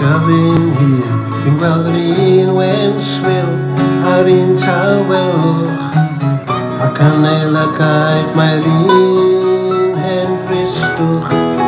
Shoving hier, ging wel erin wens wil, harin tawel. Hakan er elakaik maerin hen pristuch.